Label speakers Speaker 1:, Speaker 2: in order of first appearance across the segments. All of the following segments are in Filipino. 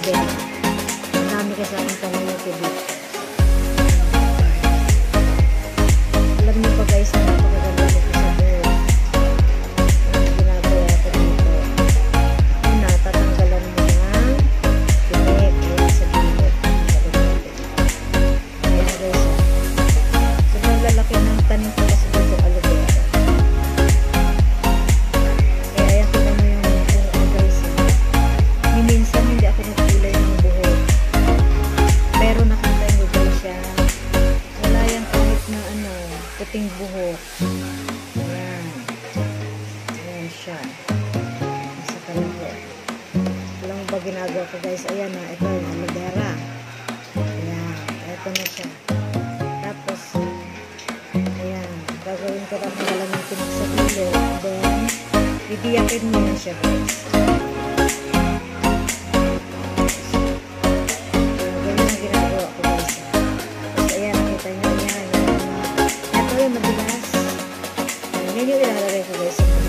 Speaker 1: Isabel. Ang dami kasi akong community group. Alam niyo pa guys, napakaganda. puting buhok. Ayan. Ayan siya. Nasa kalabo. Alam ba ginagawa ko guys? Ayan na. Ito yung aladera. Ayan. Ito na siya. Tapos, ayan. Gagawin ko lang ng alamin ko sa ulo. Then, bibiyakin mo na siya guys. Very madalas. Many will have a reservation.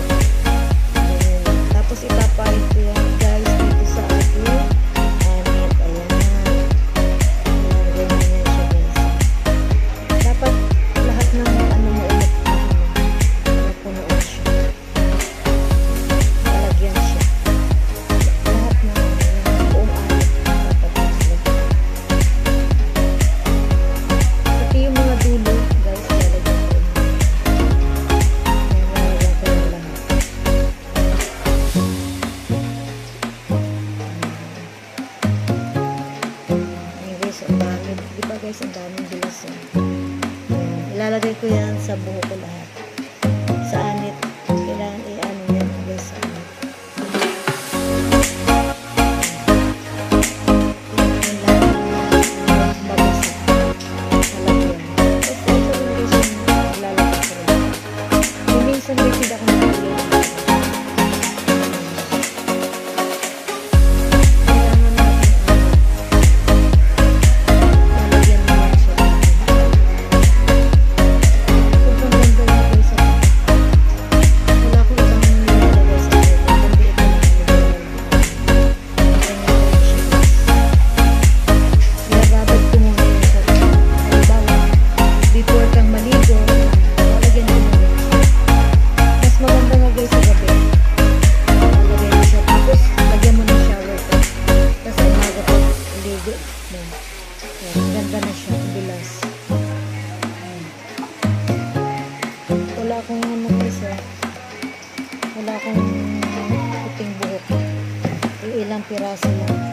Speaker 1: Ang dami. Di ba guys, ang daming bilis. Eh. Ilalagay ko yan sa buho ko lahat. puting buhok. Ilang piraso yan.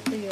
Speaker 1: check the